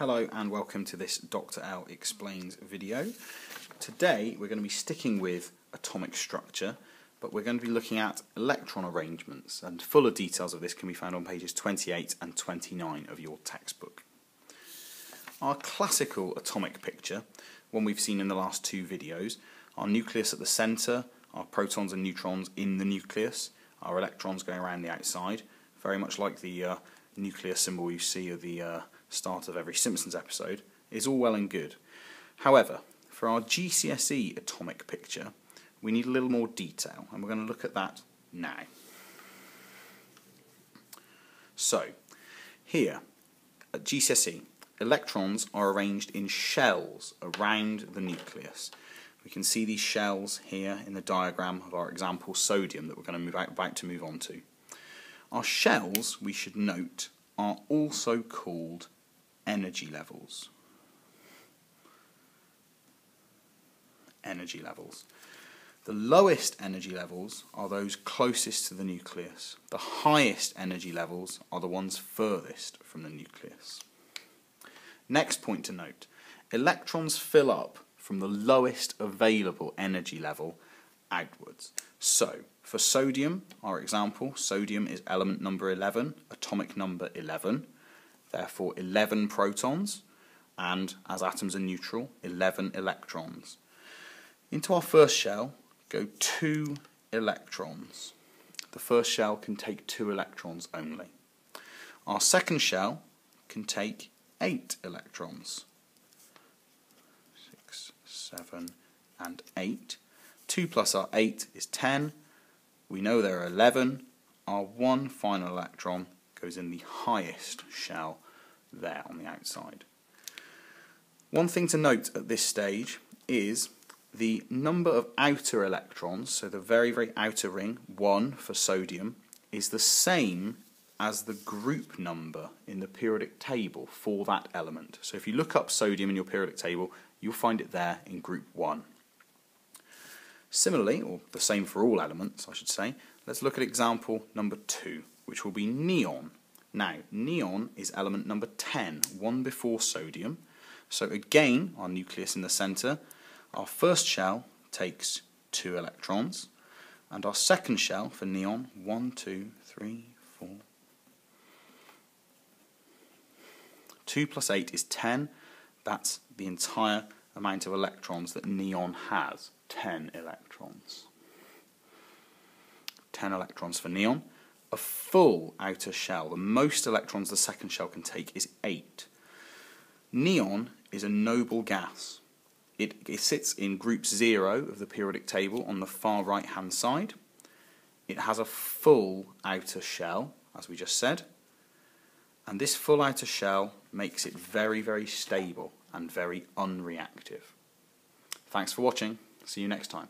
Hello and welcome to this Dr. L Explains video. Today we're going to be sticking with atomic structure, but we're going to be looking at electron arrangements, and fuller details of this can be found on pages 28 and 29 of your textbook. Our classical atomic picture, one we've seen in the last two videos, our nucleus at the centre, our protons and neutrons in the nucleus, our electrons going around the outside, very much like the uh, nuclear symbol you see at the uh, start of every Simpsons episode, is all well and good. However, for our GCSE atomic picture, we need a little more detail, and we're going to look at that now. So, here at GCSE, electrons are arranged in shells around the nucleus. We can see these shells here in the diagram of our example sodium that we're going to move out, about to move on to. Our shells, we should note, are also called energy levels. Energy levels. The lowest energy levels are those closest to the nucleus. The highest energy levels are the ones furthest from the nucleus. Next point to note electrons fill up from the lowest available energy level outwards. So, for sodium, our example, sodium is element number 11, atomic number 11 therefore 11 protons, and as atoms are neutral, 11 electrons. Into our first shell go two electrons. The first shell can take two electrons only. Our second shell can take eight electrons. Six, seven, and eight. 2 plus our 8 is 10. We know there are 11. Our one final electron goes in the highest shell there on the outside. One thing to note at this stage is the number of outer electrons, so the very, very outer ring, 1 for sodium, is the same as the group number in the periodic table for that element. So if you look up sodium in your periodic table, you'll find it there in group 1. Similarly, or the same for all elements, I should say, let's look at example number 2, which will be neon. Now, neon is element number 10, one before sodium. So again, our nucleus in the centre, our first shell takes two electrons, and our second shell for neon, one, two, three, four. 2 plus 8 is 10. That's the entire amount of electrons that neon has. 10 electrons. 10 electrons for neon a full outer shell, the most electrons the second shell can take is 8. Neon is a noble gas. It, it sits in group 0 of the periodic table on the far right hand side. It has a full outer shell, as we just said, and this full outer shell makes it very, very stable and very unreactive. Thanks for watching. See you next time.